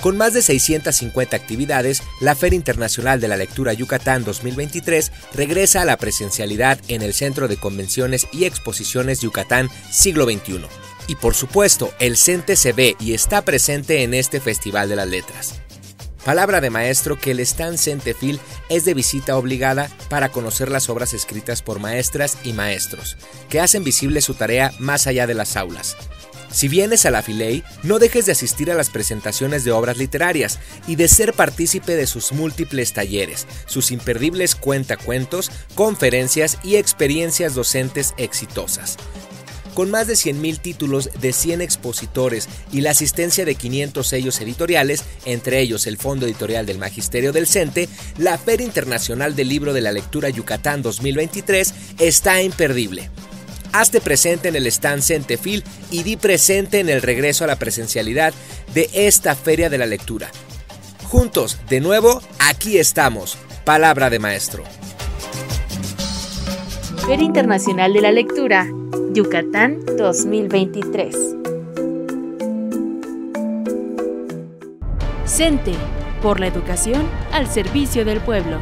Con más de 650 actividades, la Feria Internacional de la Lectura Yucatán 2023 regresa a la presencialidad en el Centro de Convenciones y Exposiciones Yucatán Siglo XXI. Y por supuesto, el CENTE se ve y está presente en este Festival de las Letras. Palabra de maestro que el stand Centefil es de visita obligada para conocer las obras escritas por maestras y maestros, que hacen visible su tarea más allá de las aulas. Si vienes a la Filey, no dejes de asistir a las presentaciones de obras literarias y de ser partícipe de sus múltiples talleres, sus imperdibles cuentacuentos, conferencias y experiencias docentes exitosas. Con más de 100.000 títulos de 100 expositores y la asistencia de 500 sellos editoriales, entre ellos el Fondo Editorial del Magisterio del CENTE, la Feria Internacional del Libro de la Lectura Yucatán 2023 está imperdible. Hazte presente en el stand Centefil y di presente en el regreso a la presencialidad de esta Feria de la Lectura. Juntos, de nuevo, aquí estamos. Palabra de maestro. Feria Internacional de la Lectura, Yucatán 2023. CENTE, por la educación al servicio del pueblo.